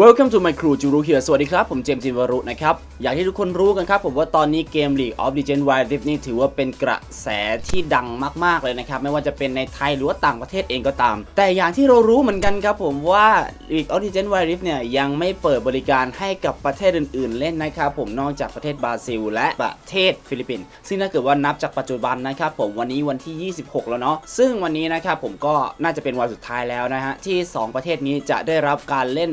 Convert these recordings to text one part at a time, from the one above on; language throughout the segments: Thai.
Welcome to my crew จูรุเฮียสวัสดีครับ ผมเจมส์จินวารุนะครับ อย่างที่ทุกคนรู้กันครับ ผมว่าตอนนี้เกม League of Legends Wild Rift นี่ถือว่าเป็นกระแสที่ดังมาก ๆ เลยนะครับ ไม่ว่าจะเป็นในไทยหรือว่าต่างประเทศเองก็ตาม แต่อย่างที่เรารู้เหมือนกันครับผมว่า League of Legends Wild Rift เนี่ยยังไม่เปิดบริการให้กับประเทศอื่น ๆ เล่นนะครับผมนอกจากประเทศบราซิล และประเทศฟิลิปปินส์ซึ่งถ้าเกิดว่านับจากปัจจุบันนะครับผมวันนี้วันที่ 26 แล้วเนาะซึ่งวันนี้นะครับผมก็น่าจะเป็นวันสุดท้ายแล้วนะฮะที่ 2 ประเทศนี้จะได้รับการเล่น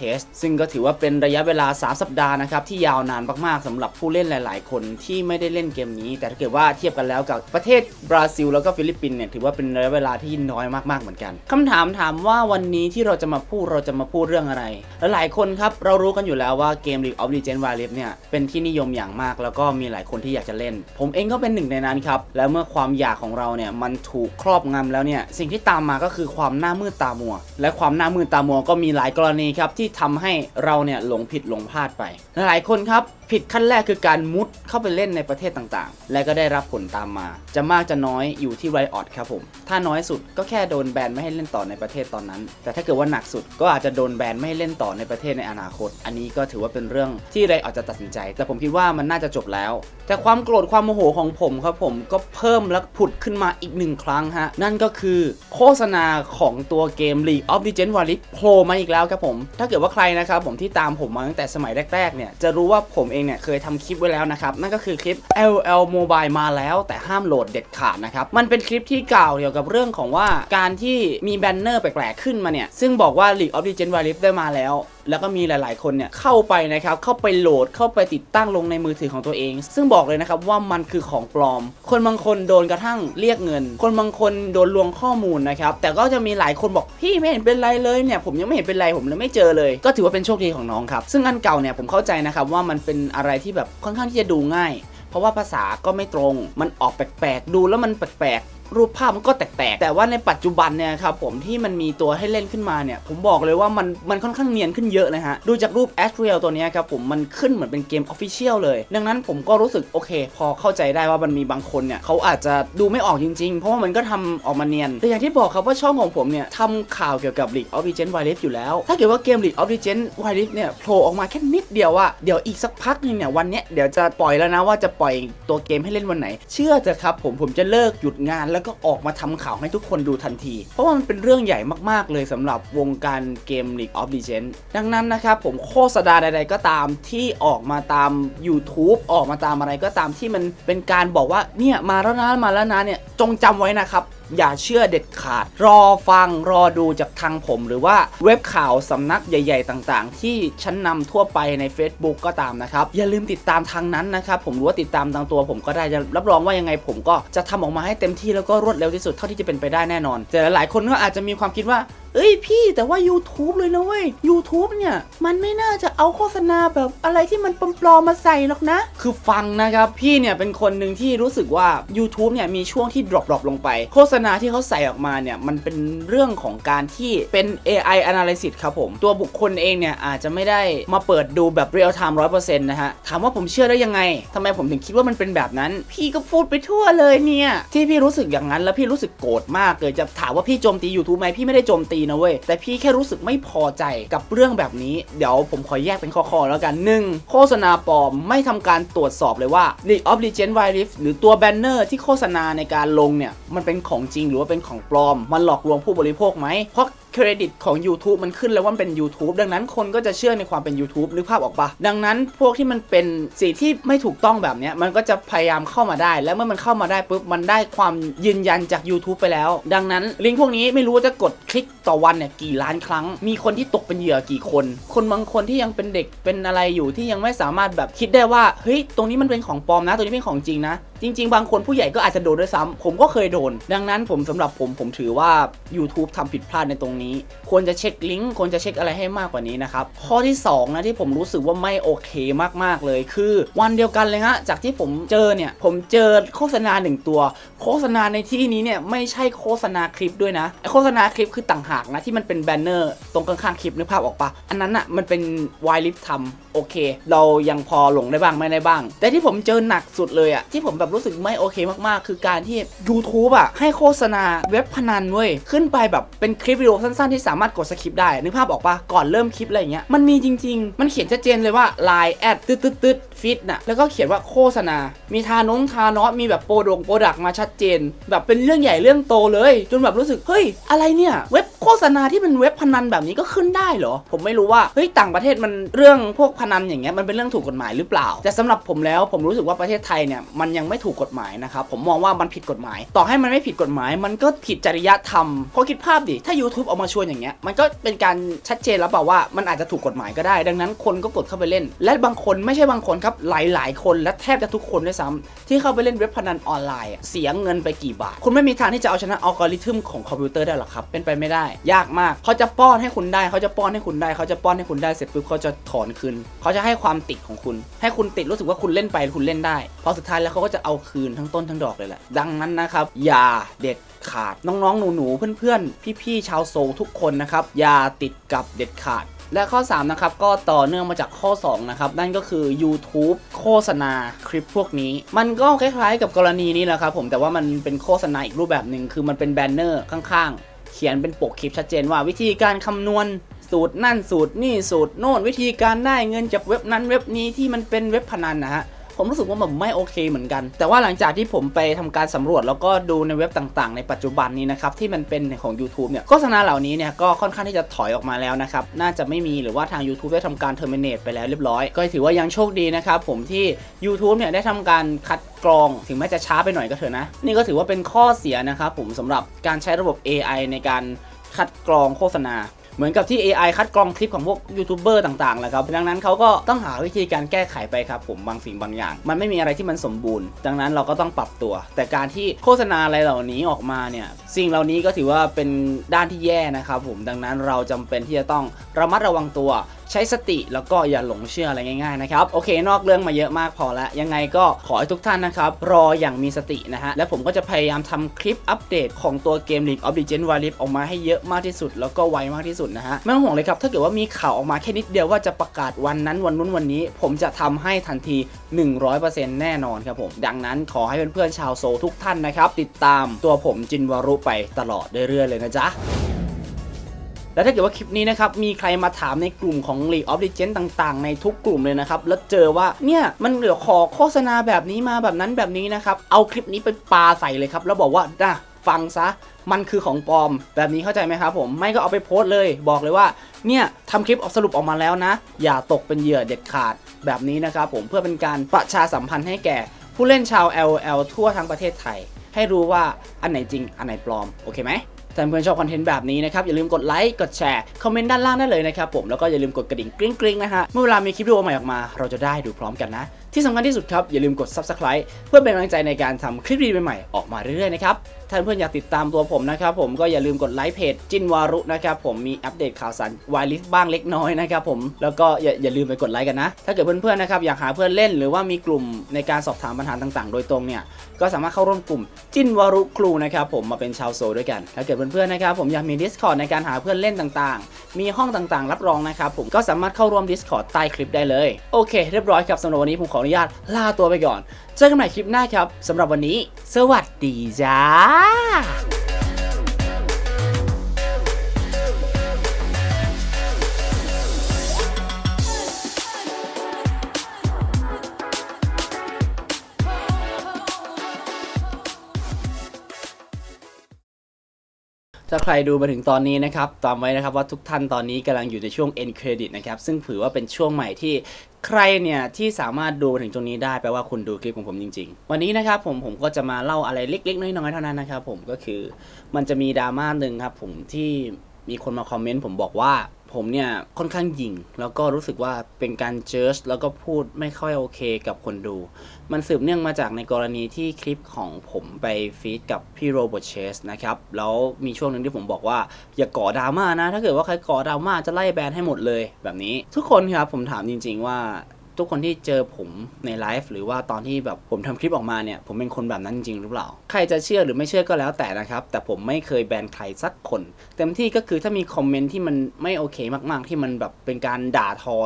Test ซึ่งก็ถือว่าเป็นระยะเวลา 3 สัปดาห์นะครับที่ยาวนานมากๆสำหรับผู้เล่นหลาย ๆ คนที่ไม่ได้เล่นเกมนี้ แต่ถ้าเกิดว่าเทียบกันแล้วกับประเทศบราซิล แล้วก็ฟิลิปปินส์เนี่ยถือว่าเป็นระยะเวลาที่น้อยมากๆเหมือนกันคำถามถามว่าวันนี้ที่เราจะมาพูดเราจะมาพูดเรื่องอะไร หลายๆคนครับเรารู้กันอยู่แล้วว่าเกม League of Legends Wild Rift เนี่ยเป็นที่นิยมอย่างมาก แล้วก็มีหลายคนที่อยากจะเล่น ผมเองก็เป็นหนึ่งในนั้นครับแล้วเมื่อความอยากของเราเนี่ยมันถูกครอบงำแล้วเนี่ยสิ่งที่ตามมาก็คือความหน้ามืดตามัว และความหน้ามืดตามัวก็มีหลายกรณีครับที่ทำให้เราเนี่ยหลงผิดหลงพลาดไป หลายคนครับ ผิดขั้นแรกคือการมุดเข้าไปเล่นในประเทศต่างๆ และก็ได้รับผลตามมา จะมากจะน้อยอยู่ที่ไรออดครับผม ถ้าน้อยสุดก็แค่โดนแบนไม่ให้เล่นต่อในประเทศตอนนั้น แต่ถ้าเกิดว่าหนักสุดก็อาจจะโดนแบนไม่ให้เล่นต่อในประเทศในอนาคต อันนี้ก็ถือว่าเป็นเรื่องที่ไรออดจะตัดสินใจ แต่ผมคิดว่ามันน่าจะจบแล้ว แต่ความโกรธความโมโหของผมครับผมก็เพิ่มและผุดขึ้นมาอีกหนึ่งครั้งฮะนั่นก็คือโฆษณาของตัวเกม League of Legends Wild Rift โผล่มาอีกแล้วครับผม ถ้าเกิดว่าใครนะครับผมที่ตามผมมาตั้งแต่สมัยแรกๆเนี่ยจะรู้ว่าผมเองเนี่ยเคยทำคลิปไว้แล้วนะครับนั่นก็คือคลิป LL Mobile มาแล้ว แต่ห้ามโหลดเด็ดขาดนะครับมันเป็นคลิปที่กล่าวเกี่ยวกับเรื่องของว่าการที่มีแบนเนอร์แปลกๆขึ้นมาเนี่ยซึ่งบอกว่า League of Legends Wild Rift ได้มาแล้ว แล้วก็มีหลาย ๆ คนเนี่ยเข้าไปนะครับเข้าไปโหลดเข้าไปติดตั้งลงในมือถือของตัวเอง ซึ่งบอกเลยนะครับว่ามันคือของปลอม คนบางคนโดนกระทั่งเรียกเงิน คนบางคนโดนลวงข้อมูลนะครับแต่ก็จะมีหลายคนบอกพี่ไม่เห็นเป็นไรเลยเนี่ยผมยังไม่เห็นเป็นไรผมเลยไม่เจอเลย ก็ถือว่าเป็นโชคดีของน้องครับซึ่งอันเก่าเนี่ยผมเข้าใจนะครับว่ามันเป็นอะไรที่แบบค่อนข้างที่จะดูง่าย เพราะว่าภาษาก็ไม่ตรง มันออกแปลกๆดูแล้วมันแปลกๆ รูปภาพมันก็แตกๆ แต่ว่าในปัจจุบันเนี่ยครับผมที่มันมีตัวให้เล่นขึ้นมาเนี่ย ผมบอกเลยว่ามันมันค่อนข้างเนียนขึ้นเยอะเลยฮะ ดูจากรูป a s t r i e l ตัวนี้ครับผมมันขึ้นเหมือนเป็นเกม Official เลย ดังนั้นผมก็รู้สึกโอเค พอเข้าใจได้ว่ามันมีบางคนเนี่ยเขาอาจจะดูไม่ออกจริงๆ เพราะว่ามันก็ทำออกมาเนียน แต่อย่างที่บอกครับว่าช่องของผมเนี่ยทำข่าวเกี่ยวกับ League of Legends Wild Rift อยู่แล้ว ถ้าเกิดว่าเกม League of Legends Wild Rift เนี่ยโผล่ออกมาแค่นิดเดียวว่าเดี๋ยวอีกสักพักหนึงเนี่ยวันเนี้ยเดี๋ยวจะปล่อยแล้วนะว่าจะปล่อยตัวเกมให้เล่นวันไหน เชื่อเถอะครับผมผมจะเลิกหยุดงานแล้วก็ออกมาทำข่าวให้ทุกคนดูทันที เพราะว่ามันเป็นเรื่องใหญ่มากๆเลยสำหรับวงการเกม League of Legends ดังนั้นนะครับผมโฆษณาใดๆก็ตามที่ออกมาตาม YouTube ออกมาตามอะไรก็ตามที่มันเป็นการบอกว่าเนี่ยมาแล้วนะมาแล้วนะเนี่ยจงจำไว้นะครับ อย่าเชื่อเด็ดขาด รอฟังรอดูจากทางผมหรือว่าเว็บข่าวสำนักใหญ่ ๆ ต่างๆ ที่ชั้นนำทั่วไปใน Facebook ก็ตามนะครับ อย่าลืมติดตามทางนั้นนะครับผมรู้ว่าติดตามทางตัวผมก็ได้จะรับรองว่ายังไงผมก็จะทำออกมาให้เต็มที่แล้วก็รวดเร็วที่สุดเท่าที่จะเป็นไปได้แน่นอน แต่หลายคนก็อาจจะมีความคิดว่าเอ้ยพี่แต่ว่า YouTube เลยนะเว้ย YouTube เนี่ย มันไม่น่าจะเอาโฆษณาแบบอะไรที่มันปลอมๆมาใส่หรอกนะ คือฟังนะครับ พี่เนี่ยเป็นคนหนึ่งที่รู้สึกว่า YouTube เนี่ยมีช่วงที่ drop drop ลงไป โฆษณาที่เขาใส่ออกมาเนี่ย มันเป็นเรื่องของการที่เป็น AI analysis ครับผม ตัวบุคคลเองเนี่ย อาจจะไม่ได้มาเปิดดูแบบ real time 100%นะฮะ ถามว่าผมเชื่อได้ยังไงทำไมผมถึงคิดว่ามันเป็นแบบนั้น พี่ก็พูดไปทั่วเลยเนี่ยที่พี่รู้สึกอย่างนั้นแล้วพี่รู้สึกโกรธมากเลยจะถามว่าพี่โจมตี YouTube ไหมพี่ไม่ได้โจมตีนะเว้ย แต่พี่แค่รู้สึกไม่พอใจกับเรื่องแบบนี้ เดี๋ยวผมขอแยกเป็นข้อๆแล้วกัน 1. โฆษณาปลอมไม่ทำการตรวจสอบเลยว่า League of Legends Wild Rift หรือตัว banner ที่โฆษณาในการลงเนี่ย มันเป็นของจริงหรือว่าเป็นของปลอม มันหลอกลวงผู้บริโภคไหมเพราะ เครดิตของ YouTube มันขึ้นแล้วว่ามันเป็น YouTube ดังนั้นคนก็จะเชื่อในความเป็น YouTube นึกภาพออกปะดังนั้นพวกที่มันเป็นสิ่งที่ไม่ถูกต้องแบบนี้มันก็จะพยายามเข้ามาได้ แล้วเมื่อมันเข้ามาได้ปุ๊บมันได้ความยืนยันจาก YouTube ไปแล้ว ดังนั้นลิงก์พวกนี้ไม่รู้ว่าจะกดคลิกต่อวันเนี่ยกี่ล้านครั้ง มีคนที่ตกเป็นเหยื่อกี่คน คนบางคนที่ยังเป็นเด็กเป็นอะไรอยู่ที่ยังไม่สามารถแบบคิดได้ว่าเฮ้ยตรงนี้มันเป็นของปลอมนะตรงนี้เป็นของจริงนะ จริง ๆ บางคนผู้ใหญ่ก็อาจจะโดนด้วยซ้ำผมก็เคยโดน ดังนั้นผมสำหรับผมผมถือว่า YouTube ทำผิดพลาดในตรงนี้ ควรจะเช็คลิงก์ควรจะเช็คอะไรให้มากกว่านี้นะครับ ข้อที่ 2 นะที่ผมรู้สึกว่าไม่โอเคมากๆเลย คือวันเดียวกันเลยฮะจากที่ผมเจอเนี่ย ผมเจอโฆษณาหนึ่งตัว โฆษณาในที่นี้เนี่ยไม่ใช่โฆษณาคลิปด้วยนะโฆษณาคลิปคือต่างหากนะที่มันเป็นแบนเนอร์ตรงข้างๆคลิปนึกภาพออกปะอันนั้นอะมันเป็นวายลิฟทำโอเค เรายังพอหลงได้บ้างไม่ได้บ้าง แต่ที่ผมเจอหนักสุดเลยอะที่ผมแบบแบบรู้สึกไม่โอเคมากๆ คือการที่ YouTube อะให้โฆษณาเว็บพนันเว้ย ขึ้นไปแบบเป็นคลิปวิดีโอสั้นๆ ที่สามารถกด skip ได้ นึกภาพออกปะก่อนเริ่มคลิปอะไรอย่างเงี้ย มันมีจริง ๆ มันเขียนชัดเจนเลยว่า Line add ตึ๊ดตึ๊ดตึ๊ดฟิตน่ะ แล้วก็เขียนว่าโฆษณา มีทานงทานอสมีแบบโปรดง product มาชัดเจน แบบเป็นเรื่องใหญ่เรื่องโตเลย จนแบบรู้สึก เฮ้ย อะไรเนี่ย เว็บโฆษณาที่เป็นเว็บพนันแบบนี้ก็ขึ้นได้เหรอ ผมไม่รู้ว่า เฮ้ย ต่างประเทศมันเรื่องพวกพนันอย่างเงี้ย มันเป็นเรื่องถูกกฎหมายหรือเปล่า แต่สำหรับผมแล้วผมรู้สึกว่าประเทศไทยเนี่ย มันยังไม่ถูกกฎหมายนะครับผมมองว่ามันผิดกฎหมาย ต่อให้มันไม่ผิดกฎหมาย มันก็ผิดจริยธรรมเพราะคิดภาพดิถ้า YouTube เอามาชวนอย่างเงี้ยมันก็เป็นการชัดเจนแล้วเปล่าว่ามันอาจจะถูกกฎหมายก็ได้ ดังนั้นคนก็กดเข้าไปเล่น และบางคนไม่ใช่บางคนครับหลายๆ คนและแทบจะทุกคนด้วยซ้ำที่เข้าไปเล่นเว็บพนันออนไลน์เสียเงินไปกี่บาท คุณไม่มีทางที่จะเอาชนะอัลกอริทึมของคอมพิวเตอร์ได้หรอกครับเป็นไปไม่ได้ ยากมากเขาจะป้อนให้คุณได้เขาจะป้อนให้คุณได้เขาจะป้อนให้คุณได้เสร็จปุ๊บเขาจะถอนคืนเขาจะให้ความติดของคุณ ให้คุณติดรู้สึกว่าคุณเล่นไปคุณเล่นได้พอสุดท้ายแล้วเขาก็จะเอาคืนทั้งต้นทั้งดอกเลยแหละ ดังนั้นนะครับ อย่าเด็ดขาด น้องๆ หนูๆ เพื่อนๆ พี่ๆ ชาวโซลทุกคนนะครับ อย่าติดกับเด็ดขาดและข้อ 3 นะครับ ก็ต่อเนื่องมาจากข้อ 2 นะครับ นั่นก็คือ YouTube โฆษณาคลิปพวกนี้ มันก็คล้ายๆกับกรณีนี้แหละครับผมแต่ว่ามันเป็นโฆษณาอีกรูปแบบหนึ่งคือมันเป็นแบนเนอร์ข้างๆ เขียนเป็นปกคลิปชัดเจนว่าวิธีการคำนวณสูตรนั่นสูตรนี่สูตรโน่นวิธีการได้เงินจากเว็บนั้นเว็บนี้ที่มันเป็นเว็บพนันนะฮะ ผมรู้สึกว่ามันไม่โอเคเหมือนกัน แต่ว่าหลังจากที่ผมไปทำการสำรวจแล้วก็ดูในเว็บต่างๆ ในปัจจุบันนี้นะครับที่มันเป็นของ YouTube เนี่ยโฆษณาเหล่านี้เนี่ยก็ค่อนข้างที่จะถอยออกมาแล้วนะครับน่าจะไม่มีหรือว่าทาง YouTube ได้ทำการ terminate ไปแล้วเรียบร้อย ก็ถือว่ายังโชคดีนะครับผมที่ YouTube เนี่ยได้ทำการคัดกรองถึงแม้จะช้าไปหน่อยก็เถอะนะ นี่ก็ถือว่าเป็นข้อเสียนะครับผมสำหรับการใช้ระบบ AI ในการคัดกรองโฆษณา เหมือนกับที่ AI คัดกรองคลิปของพวกยูทูบเบอร์ต่างๆแหละครับ ดังนั้นเขาก็ต้องหาวิธีการแก้ไขไปครับผมบางสิ่งบางอย่าง มันไม่มีอะไรที่มันสมบูรณ์ ดังนั้นเราก็ต้องปรับตัว แต่การที่โฆษณาอะไรเหล่านี้ออกมาเนี่ย สิ่งเหล่านี้ก็ถือว่าเป็นด้านที่แย่นะครับผม ดังนั้นเราจำเป็นที่จะต้องระมัดระวังตัว ใช้สติแล้วก็อย่าหลงเชื่ออะไรง่ายๆนะครับโอเคนอกเรื่องมาเยอะมากพอแล้วยังไงก็ขอให้ทุกท่านนะครับรออย่างมีสตินะฮะและผมก็จะพยายามทำคลิปอัปเดตของตัวเกม League of Legends Wild Rift ออกมาให้เยอะมากที่สุด แล้วก็ไวมากที่สุดนะฮะไม่ต้องห่วงเลยครับถ้าเกิดว่ามีข่าวออกมาแค่นิดเดียวว่าจะประกาศวันนั้นวันนู้นวันนี้ ผมจะทำให้ทันที 100%แน่นอนครับผมดังนั้นขอให้เพื่อนๆชาวโซทุกท่านนะครับติดตามตัวผมจินวารุไปตลอดเรื่อยๆเลยนะจ๊ะ แล้วถ้าเกิดว่าคลิปนี้นะครับมีใครมาถามในกลุ่มของ League of Legends ต่างๆ ในทุกกลุ่มเลยนะครับแล้วเจอว่าเนี่ยมันเหลือขอโฆษณาแบบนี้มาแบบนั้นแบบนี้นะครับเอาคลิปนี้ไปปาใส่เลยครับแล้วบอกว่านะฟังซะมันคือของปลอมแบบนี้เข้าใจไหมครับผมไม่ก็เอาไปโพสต์เลย บอกเลยว่าเนี่ยทำคลิปออกสรุปออกมาแล้วนะ อย่าตกเป็นเหยื่อเด็ดขาดแบบนี้นะครับผมเพื่อเป็นการประชาสัมพันธ์ให้แก่ ผู้เล่นชาว LOL ทั่วทั้งประเทศไทย ให้รู้ว่าอันไหนจริงอันไหนปลอม โอเคไหม ถ้าเพื่อนชอบคอนเทนต์แบบนี้นะครับอย่าลืมกดไลค์กดแชร์คอมเมนต์ด้านล่างได้เลยนะครับผมแล้วก็อย่าลืมกดกระดิ่งกริ๊งๆนะฮะเมื่อเวลามีคลิปวิดีโอใหม่ออกมาเราจะได้ดูพร้อมกันนะ ที่สำคัญที่สุดครับอย่าลืมกด subscribe เพื่อเป็นกำลังใจในการทำคลิปดีๆใหม่ๆออกมาเรื่อยๆนะครับ ถ้านเพื่อนอยากติดตามตัวผมนะครับผมก็อย่าลืมกดไลค์เพจจินวารุนะครับผมมีอัปเดตข่าวสารวายลิฟบ้างเล็กน้อยนะครับผมแล้วก็อย่าอย่าลืมไปกดไลค์กันนะ ถ้าเกิดเพื่อนๆนะครับอยากหาเพื่อนเล่นหรือว่ามีกลุ่มในการสอบถามปัญหาต่างๆ โดยตรงเนี่ยก็สามารถเข้าร่วมกลุ่มจินวารุครูนะครับผมมาเป็นชาวโซด้วยกัน ถ้าเกิดเพื่อนๆนะครับผมอยากมี Discord ในการหาเพื่อนเล่นต่างๆ มีห้องต่างๆ รับรองนะครับผมก็สามารถเข้าร่วม Discord ใต้คลิปได้เลย โอเค เรียบร้อยครับสำหรับวันนี้ผมขออนุญาตลาตัวไปก่อน เจอกันใหม่คลิปหน้าครับสำหรับวันนี้ สวัสดีจ้า ถ้าใครดูมาถึงตอนนี้นะครับจำไว้นะครับว่าทุกท่านตอนนี้กำลังอยู่ในช่วง end credit นะครับซึ่งถือว่าเป็นช่วงใหม่ที่ใครเนี่ยที่สามารถดูมาถึงตรงนี้ได้แปลว่าคุณดูคลิปของผมจริง ๆ วันนี้นะครับผมผมก็จะมาเล่าอะไรเล็กๆน้อยๆเท่านั้นนะครับผมก็คือมันจะมีดราม่าหนึ่งครับผมที่ มีคนมาคอมเมนต์ผมบอกว่าผมเนี่ยค่อนข้างหยิงแล้วก็รู้สึกว่าเป็นการเจิร์แล้วก็พูดไม่ค่อยโอเคกับคนดู มันสืบเนื่องมาจากในกรณีที่คลิปของผมไปฟีดกับพี่โรเบิร์ตเชสนะครับ แล้วมีช่วงหนึ่งที่ผมบอกว่า อย่าก่อดราม่านะ ถ้าเกิดว่าใครก่อดราม่าจะไล่แบนให้หมดเลยแบบนี้ ทุกคนครับผมถามจริง ๆ ว่า ทุกคนที่เจอผมในไลฟ์หรือว่าตอนที่แบบผมทำคลิปออกมาเนี่ย ผมเป็นคนแบบนั้นจริงหรือเปล่า ใครจะเชื่อหรือไม่เชื่อก็แล้วแต่นะครับ แต่ผมไม่เคยแบนใครสักคน เต็มที่ก็คือถ้ามีคอมเมนต์ที่มันไม่โอเคมากๆ ที่มันแบบเป็นการด่าทอ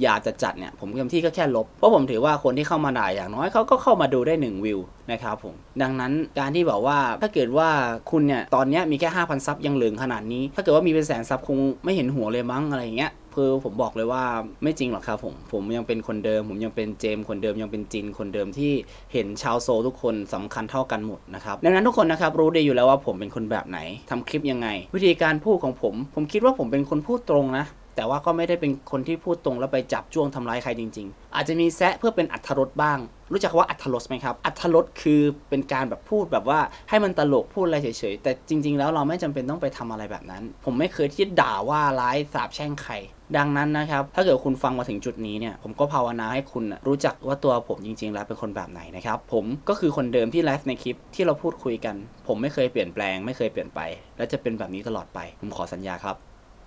หยาบๆจัดๆเนี่ยผมเต็มที่ก็แค่ลบ เพราะผมถือว่าคนที่เข้ามาด่าอย่างน้อยเขาก็เข้ามาดูได้1วิวนะครับผมดังนั้นการที่บอกว่าถ้าเกิดว่าคุณเนี่ยตอนนี้มีแค่5,000ซับยังเหลืองขนาดนี้ ถ้าเกิดว่ามีเป็นแสนซับคงไม่เห็นหัวเลยมั้งอะไรอย่างเงี้ย คือผมบอกเลยว่าไม่จริงหรอกครับผม ผมยังเป็นคนเดิม ผมยังเป็นเจมคนเดิมยังเป็นจินคนเดิมที่เห็นชาวโซลทุกคนสำคัญเท่ากันหมดนะครับดังนั้นทุกคนนะครับรู้ดีอยู่แล้วว่าผมเป็นคนแบบไหนทำคลิปยังไง วิธีการพูดของผม ผมคิดว่าผมเป็นคนพูดตรงนะ แต่ว่าก็ไม่ได้เป็นคนที่พูดตรงแล้วไปจับจ้วงทำร้ายใครจริง ๆ อาจจะมีแซะเพื่อเป็นอัธรสบ้าง รู้จักว่าอัธรสไหมครับ อัธรสคือเป็นการแบบพูดแบบว่าให้มันตลกพูดอะไรเฉยๆ แต่จริง ๆ แล้วเราไม่จำเป็นต้องไปทำอะไรแบบนั้น ผมไม่เคยที่ด่าว่าร้ายสาบแช่งใคร ดังนั้นนะครับ ถ้าเกิดคุณฟังมาถึงจุดนี้เนี่ย ผมก็ภาวนาให้คุณรู้จักว่าตัวผมจริง ๆ แล้วเป็นคนแบบไหนนะครับ ผมก็คือคนเดิมที่ไลฟ์ในคลิปที่เราพูดคุยกัน ผมไม่เคยเปลี่ยนแปลง ไม่เคยเปลี่ยนไป และจะเป็นแบบนี้ตลอดไป ผมขอสัญญาครับ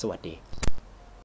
สวัสดี